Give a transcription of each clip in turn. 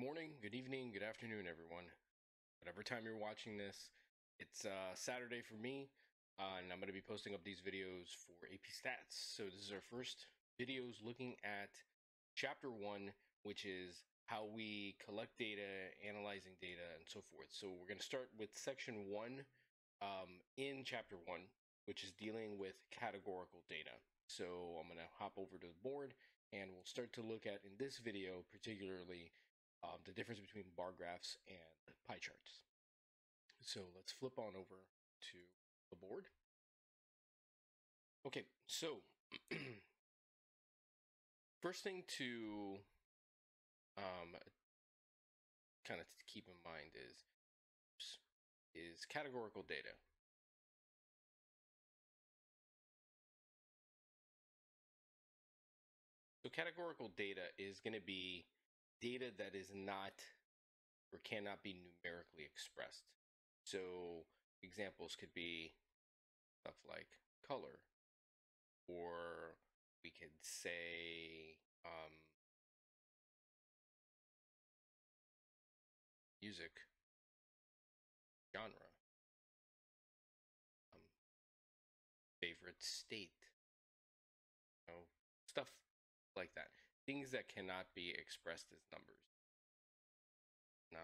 morning, good evening, good afternoon, everyone. Whatever time you're watching this, it's uh, Saturday for me, uh, and I'm going to be posting up these videos for AP Stats. So this is our first videos looking at Chapter 1, which is how we collect data, analyzing data, and so forth. So we're going to start with Section 1 um, in Chapter 1, which is dealing with categorical data. So I'm going to hop over to the board and we'll start to look at in this video particularly um, the difference between bar graphs and pie charts. So let's flip on over to the board. Okay, so first thing to um, kind of keep in mind is is categorical data. So categorical data is going to be data that is not or cannot be numerically expressed. So examples could be stuff like color, or we could say um, music, genre, um, favorite state, you know, stuff like that. Things that cannot be expressed as numbers. Non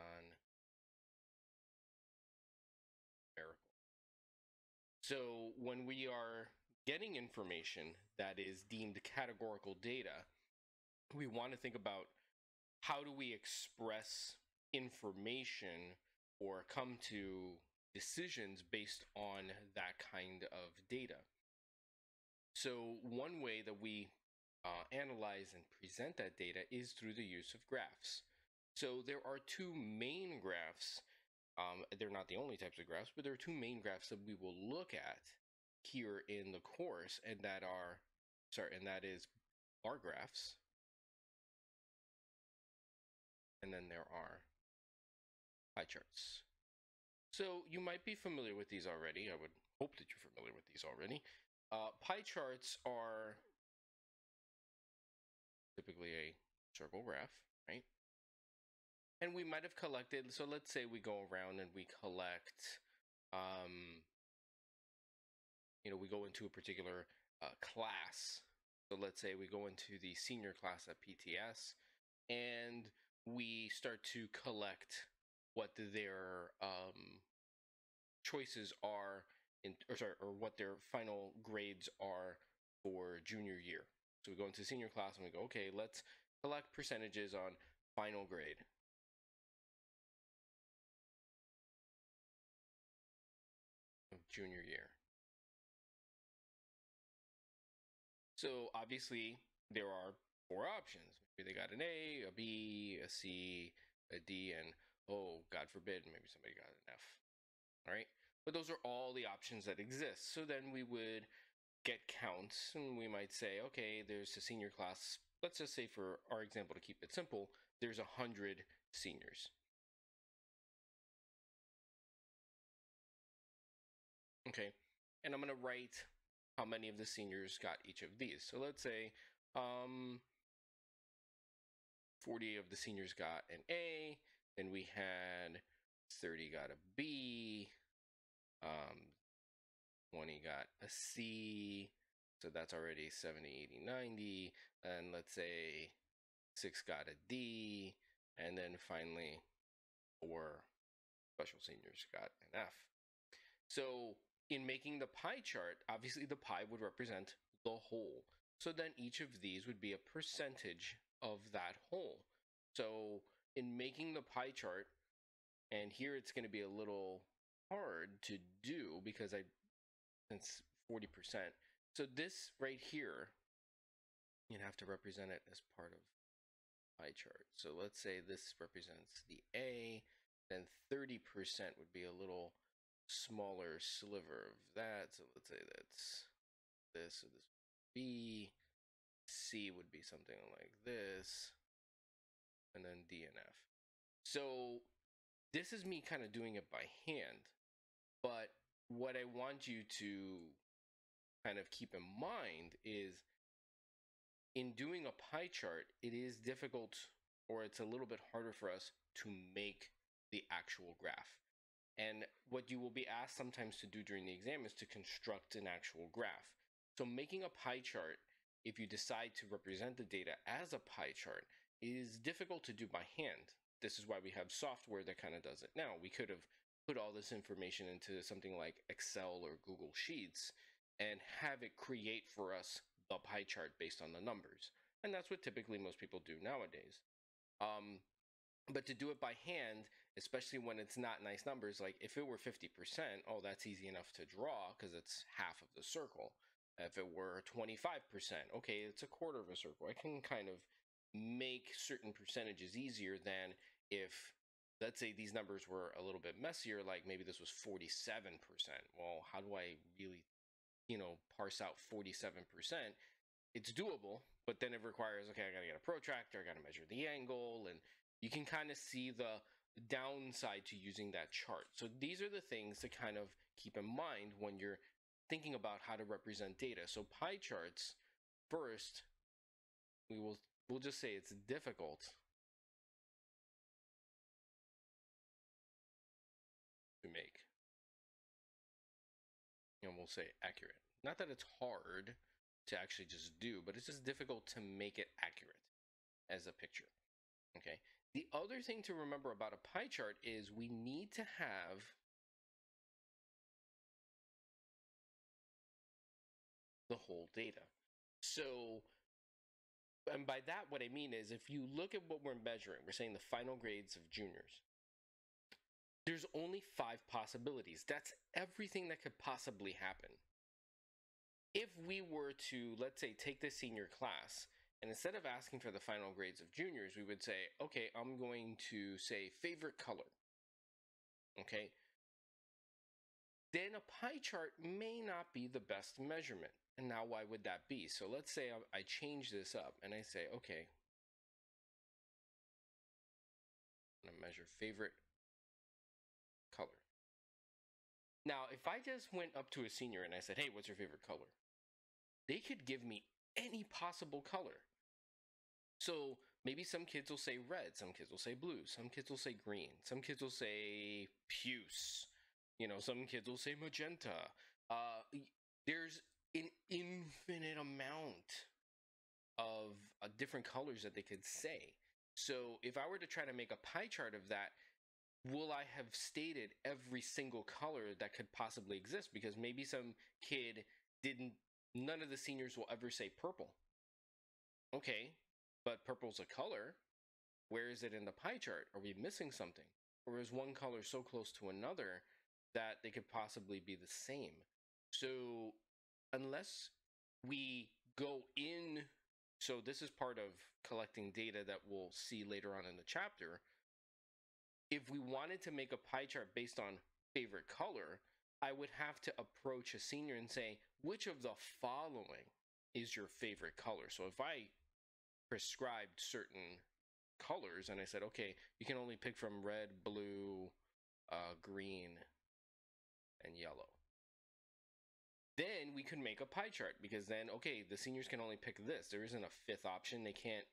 numerical. So when we are getting information that is deemed categorical data, we want to think about how do we express information or come to decisions based on that kind of data. So one way that we uh, analyze and present that data is through the use of graphs. So there are two main graphs. Um, they're not the only types of graphs, but there are two main graphs that we will look at here in the course, and that are, sorry, and that is bar graphs. And then there are pie charts. So you might be familiar with these already. I would hope that you're familiar with these already. Uh, pie charts are typically a circle graph, right? And we might have collected, so let's say we go around and we collect, um, you know, we go into a particular uh, class. So let's say we go into the senior class at PTS and we start to collect what their um, choices are in, or sorry, or what their final grades are for junior year. So we go into senior class and we go, okay, let's collect percentages on final grade. Of junior year. So obviously there are four options. Maybe they got an A, a B, a C, a D, and oh, God forbid, maybe somebody got an F. All right. But those are all the options that exist. So then we would get counts and we might say okay there's a senior class. Let's just say for our example to keep it simple there's a hundred seniors. Okay and i'm going to write how many of the seniors got each of these. So let's say um 40 of the seniors got an a then we had 30 got a b um 20 got a C, so that's already 70, 80, 90. And let's say 6 got a D, and then finally 4 special seniors got an F. So in making the pie chart, obviously the pie would represent the whole. So then each of these would be a percentage of that whole. So in making the pie chart, and here it's going to be a little hard to do because I since 40%. So this right here, you'd have to represent it as part of pie chart. So let's say this represents the A, then 30% would be a little smaller sliver of that. So let's say that's this, so this B, C would be something like this, and then D and F. So this is me kind of doing it by hand, but what I want you to kind of keep in mind is in doing a pie chart, it is difficult or it's a little bit harder for us to make the actual graph. And what you will be asked sometimes to do during the exam is to construct an actual graph. So making a pie chart, if you decide to represent the data as a pie chart, is difficult to do by hand. This is why we have software that kind of does it now. We could have put all this information into something like Excel or Google Sheets and have it create for us the pie chart based on the numbers. And that's what typically most people do nowadays. Um, but to do it by hand, especially when it's not nice numbers, like if it were 50%, oh, that's easy enough to draw because it's half of the circle. If it were 25%, okay, it's a quarter of a circle. I can kind of make certain percentages easier than if, let's say, these numbers were a little bit messier, like maybe this was 47%. Well, how do I really, you know, parse out 47%? It's doable, but then it requires, okay, I got to get a protractor, I got to measure the angle, and you can kind of see the downside to using that chart. So these are the things to kind of keep in mind when you're thinking about how to represent data. So pie charts, first, we will we'll just say it's difficult And we'll say accurate. Not that it's hard to actually just do, but it's just difficult to make it accurate as a picture. Okay. The other thing to remember about a pie chart is we need to have the whole data. So, and by that, what I mean is if you look at what we're measuring, we're saying the final grades of juniors. There's only five possibilities. That's everything that could possibly happen. If we were to, let's say, take the senior class, and instead of asking for the final grades of juniors, we would say, okay, I'm going to say favorite color. Okay. Then a pie chart may not be the best measurement. And now, why would that be? So let's say I, change this up and I say, okay, I'm going to measure favorite Now, if I just went up to a senior and I said, hey, what's your favorite color? They could give me any possible color. So maybe some kids will say red, some kids will say blue, some kids will say green, some kids will say puce, you know, some kids will say magenta. Uh, there's an infinite amount of uh, different colors that they could say. So if I were to try to make a pie chart of that, will I have stated every single color that could possibly exist? Because maybe some kid didn't, none of the seniors will ever say purple. Okay, but purple's a color. Where is it in the pie chart? Are we missing something? Or is one color so close to another that they could possibly be the same? So unless we go in, so this is part of collecting data that we'll see later on in the chapter. If we wanted to make a pie chart based on favorite color, I would have to approach a senior and say, which of the following is your favorite color? So if I prescribed certain colors and I said, okay, you can only pick from red, blue, uh, green, and yellow then we could make a pie chart because then, okay, the seniors can only pick this. There isn't a fifth option. They can't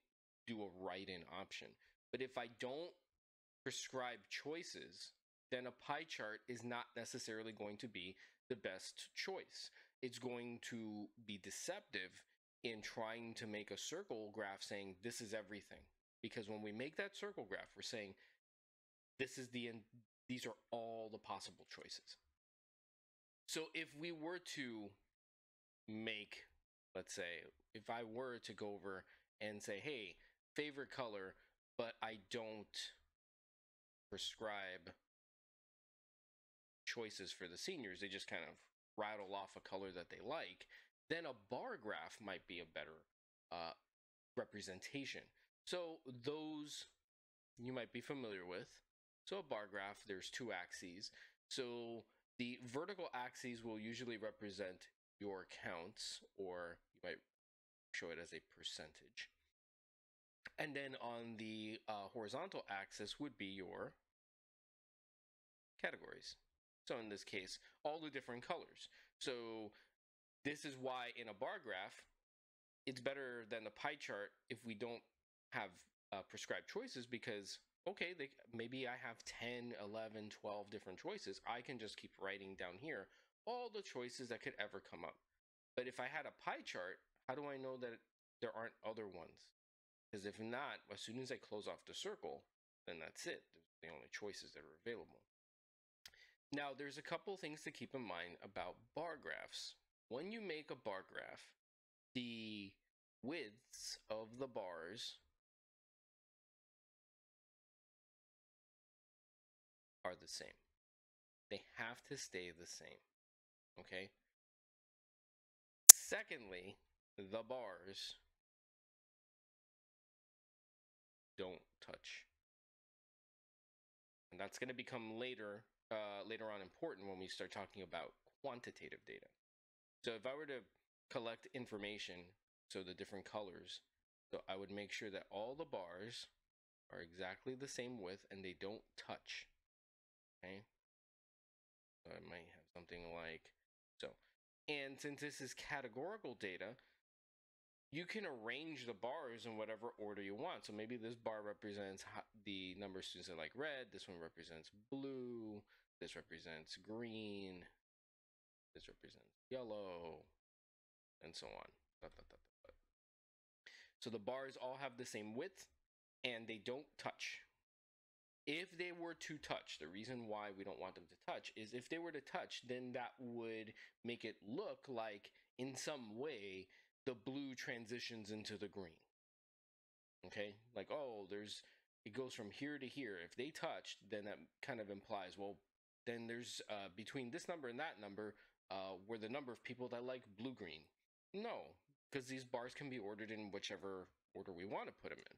do a write in option. But if I don't prescribe choices, then a pie chart is not necessarily going to be the best choice. It's going to be deceptive in trying to make a circle graph saying this is everything. Because when we make that circle graph, we're saying this is the end, these are all the possible choices. So if we were to make, let's say, if I were to go over and say, hey, favorite color, but I don't prescribe choices for the seniors, they just kind of rattle off a color that they like, then a bar graph might be a better uh, representation. So those you might be familiar with. So a bar graph, there's two axes. So the vertical axes will usually represent your counts, or you might show it as a percentage. And then on the uh, horizontal axis would be your categories. So in this case, all the different colors. So this is why in a bar graph, it's better than the pie chart if we don't have uh, prescribed choices because okay they maybe i have 10 11 12 different choices i can just keep writing down here all the choices that could ever come up but if i had a pie chart how do i know that there aren't other ones because if not as soon as i close off the circle then that's it Those are the only choices that are available now there's a couple things to keep in mind about bar graphs when you make a bar graph the widths of the bars are the same. They have to stay the same. Okay? Secondly, the bars don't touch. And that's going to become later uh, later on important when we start talking about quantitative data. So if I were to collect information, so the different colors, so I would make sure that all the bars are exactly the same width and they don't touch. Okay. So I might have something like so. And since this is categorical data, you can arrange the bars in whatever order you want. So maybe this bar represents the number of students that like red. This one represents blue. This represents green. This represents yellow, and so on. So the bars all have the same width and they don't touch if they were to touch, the reason why we don't want them to touch is if they were to touch, then that would make it look like in some way the blue transitions into the green. Okay, like oh, there's it goes from here to here. If they touched, then that kind of implies well, then there's uh, between this number and that number, uh, were the number of people that like blue green. No, because these bars can be ordered in whichever order we want to put them in.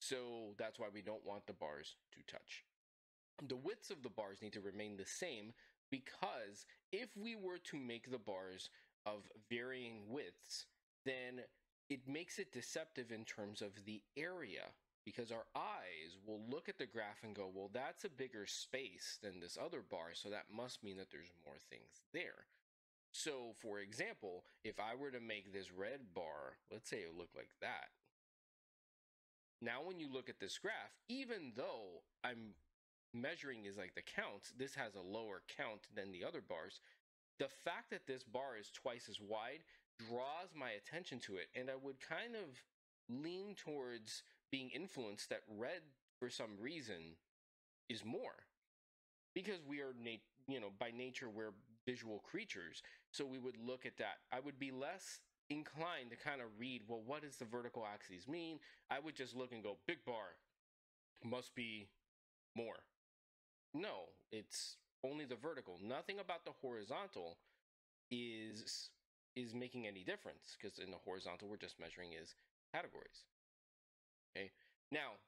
So that's why we don't want the bars to touch. The widths of the bars need to remain the same because if we were to make the bars of varying widths, then it makes it deceptive in terms of the area because our eyes will look at the graph and go, well, that's a bigger space than this other bar, so that must mean that there's more things there. So, for example, if I were to make this red bar, let's say it looked like that, now, when you look at this graph, even though I'm measuring is like the count, this has a lower count than the other bars. The fact that this bar is twice as wide draws my attention to it, and I would kind of lean towards being influenced that red, for some reason, is more because we are, nat- you know, by nature we're visual creatures. So we would look at that. I would be less inclined to kind of read, well, what does the vertical axis mean? I would just look and go, big bar must be more. No, it's only the vertical. Nothing about the horizontal is is making any difference because in the horizontal we're just measuring is categories. Okay. Now,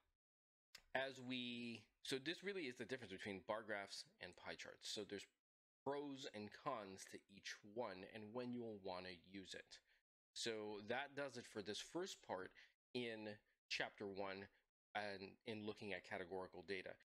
as we so this really is the difference between bar graphs and pie charts. So there's pros and cons to each one and when you'll want to use it. So that does it for this first part in chapter one and in looking at categorical data.